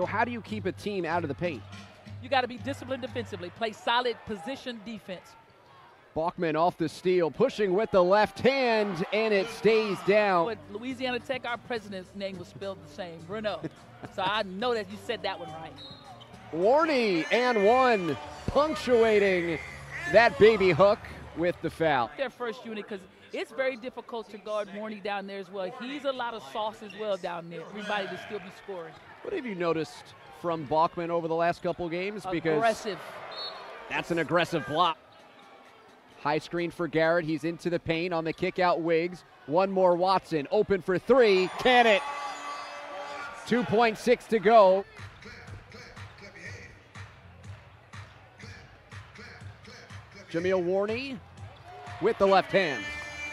So how do you keep a team out of the paint? You got to be disciplined defensively. Play solid position defense. Bachman off the steal, pushing with the left hand, and it stays down. But Louisiana Tech, our president's name was spelled the same, Bruno. so I know that you said that one right. Warney and one, punctuating that baby hook with the foul. Their first unit because it's very difficult to guard Warney down there as well. He's a lot of sauce as well down there. Everybody to still be scoring. What have you noticed from Bachman over the last couple games? Because aggressive. That's an aggressive block. High screen for Garrett. He's into the paint on the kick out Wiggs. One more Watson. Open for three. Can it? 2.6 to go. Jameel Warney with the left hand.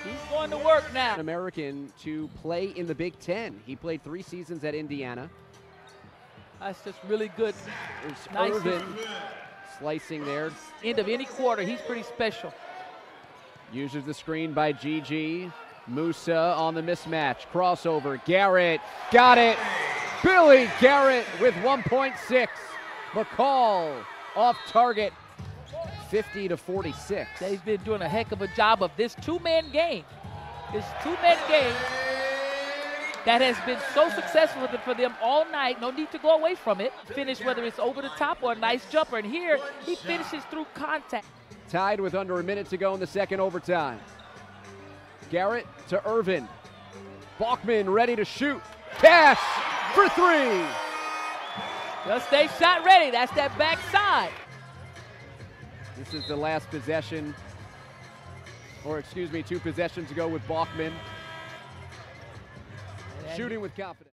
He's going to work now. An American to play in the Big Ten. He played three seasons at Indiana. That's just really good. There's nice Irvin slicing there. End of any quarter, he's pretty special. Uses the screen by GG. Musa on the mismatch. Crossover. Garrett got it. Billy Garrett with 1.6. McCall off target 50 to 46. They've been doing a heck of a job of this two-man game. This two-man game that has been so successful for them all night. No need to go away from it. Finish whether it's over the top or a nice jumper. And here he finishes through contact. Tied with under a minute to go in the second overtime. Garrett to Irvin. Bachman ready to shoot. Cash for three. Just stay shot ready. That's that backside. This is the last possession, or excuse me, two possessions ago with Bachman. Shooting with confidence.